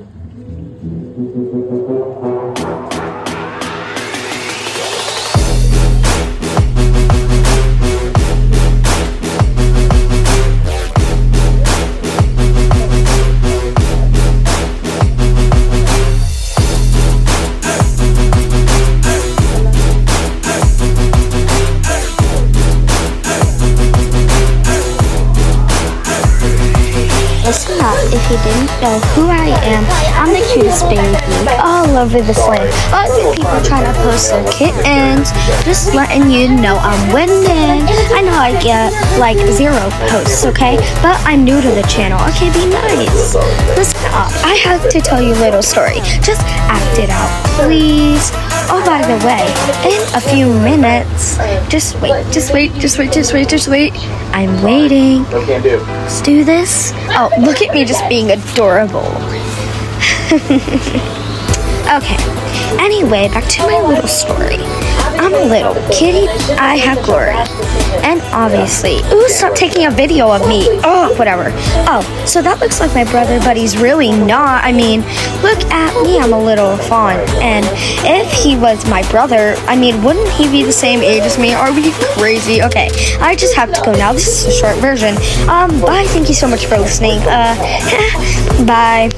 うん Listen up if you didn't know who I am. I'm the cutest baby all over this land. Other people trying to post their kittens. Just letting you know I'm winning. I know I get like zero posts, okay? But I'm new to the channel. Okay, be nice. Listen up. I have to tell you a little story. Just act it out, please. Oh, by the way, in a few minutes, just wait, just wait, just wait, just wait, just wait. I'm waiting. No can do. Let's do this. Oh, look at me just being adorable. okay. Anyway, back to my little story. I'm little kitty. I have glory. And obviously, ooh, stop taking a video of me. Oh, whatever. Oh, so that looks like my brother, but he's really not. I mean, look at me. I'm a little fawn. And if he was my brother, I mean, wouldn't he be the same age as me? Are we crazy? Okay, I just have to go now. This is a short version. Um, bye. Thank you so much for listening. Uh, bye.